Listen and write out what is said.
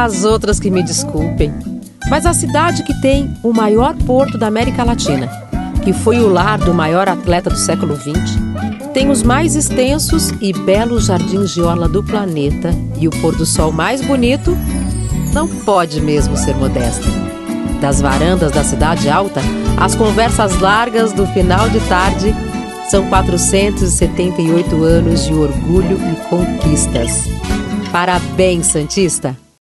As outras que me desculpem. Mas a cidade que tem o maior porto da América Latina, que foi o lar do maior atleta do século XX, tem os mais extensos e belos jardins de orla do planeta e o pôr do sol mais bonito, não pode mesmo ser modesta. Das varandas da cidade alta, as conversas largas do final de tarde são 478 anos de orgulho e conquistas. Parabéns, Santista!